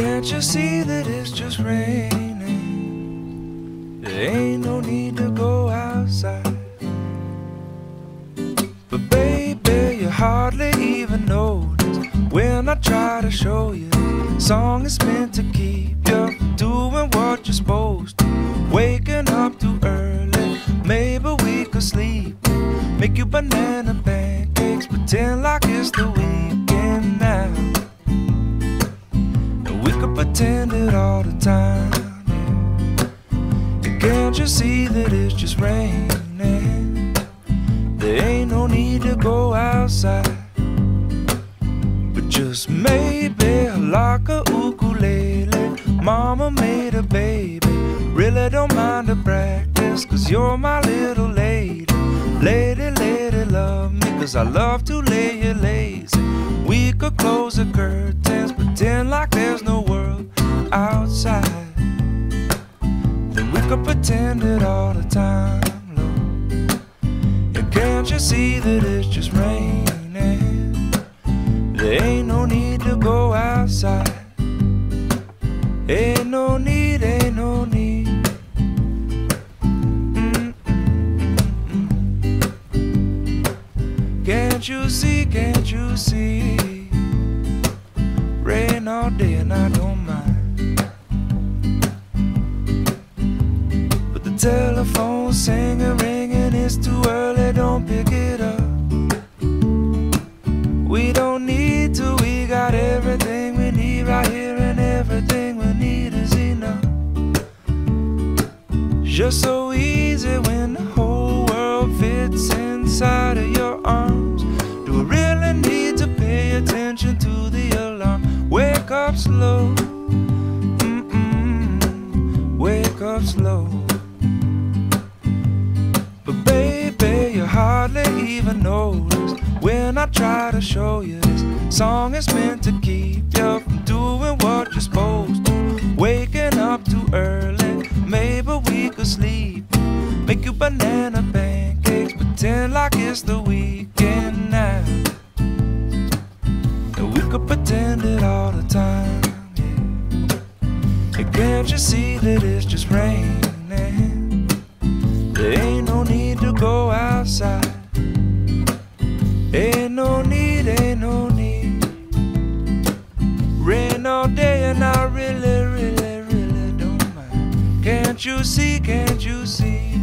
Can't you see that it's just raining? There ain't no need to go outside. But baby, you hardly even notice when I try to show you. Song is meant to keep you doing what you're supposed to. Waking up too early, maybe we could sleep. Make you banana pancakes, pretend like it's the weekend can't you see that it's just raining? There ain't no need to go outside. But just maybe like a ukulele. Mama made a baby. Really don't mind the practice, cause you're my little lady. Lady, lady, love me, cause I love to lay you lazy. We could close the curtains, pretend like there's no world outside. Could pretend it all the time, can't you see that it's just raining? There ain't no need to go outside. Ain't no need, ain't no need. Can't you see, can't you see? Telephone singing, ringing, it's too early, don't pick it up. We don't need to, we got everything we need right here, and everything we need is enough. Just so easy when the whole world fits inside of your arms. Do we really need to pay attention to the alarm? Wake up slow, even notice when I try to show you this song is meant to keep you from doing what you're supposed to. Waking up too early, maybe we could sleep. Make you banana pancakes, pretend like it's the weekend now. And we could pretend it all the time. Yeah. And can't you see that it's just raining? There ain't no need to go outside. Ain't no need, ain't no need. Rain all day and I really, really, really don't mind. Can't you see, can't you see?